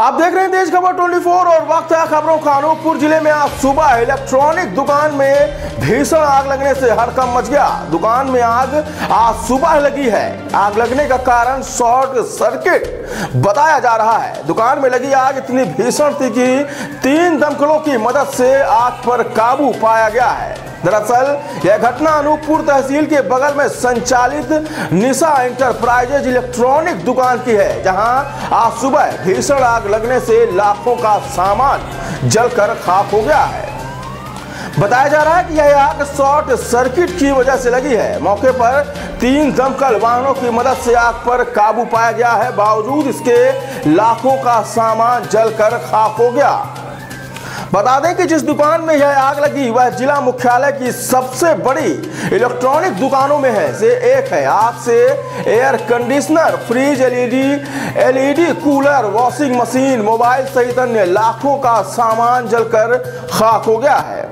आप देख रहे हैं देश खबर 24 और वक्त है खबरों का अनूपपुर ज़िले में आज सुबह इलेक्ट्रॉनिक दुकान में भीषण आग लगने से हड़कम मच गया। दुकान में आग आज सुबह लगी है। आग लगने का कारण शॉर्ट सर्किट बताया जा रहा है। दुकान में लगी आग इतनी भीषण थी कि तीन दमकलों की मदद से आग पर काबू पाया गया है। दरअसल, यह घटना अनूपपुर तहसील के बगल में संचालित निशा इंटरप्राइजेज इलेक्ट्रॉनिक दुकान की है, जहाँ आज सुबह भीषण आग लगने से लाखों का सामान जलकर खाक हो गया है। बताया जा रहा है कि यह आग शॉर्ट सर्किट की वजह से लगी है। मौके पर तीन दमकल वाहनों की मदद से आग पर काबू पाया गया है। बावजूद इसके, लाखों का सामान जलकर खाक हो गया। बता दें कि जिस दुकान में यह आग लगी, वह जिला मुख्यालय की सबसे बड़ी इलेक्ट्रॉनिक दुकानों में है। से एक है आग से air conditioner, fridge LED LED cooler, washing machine, mobile सहित अन्य लाखों का सामान जलकर खाक हो गया है।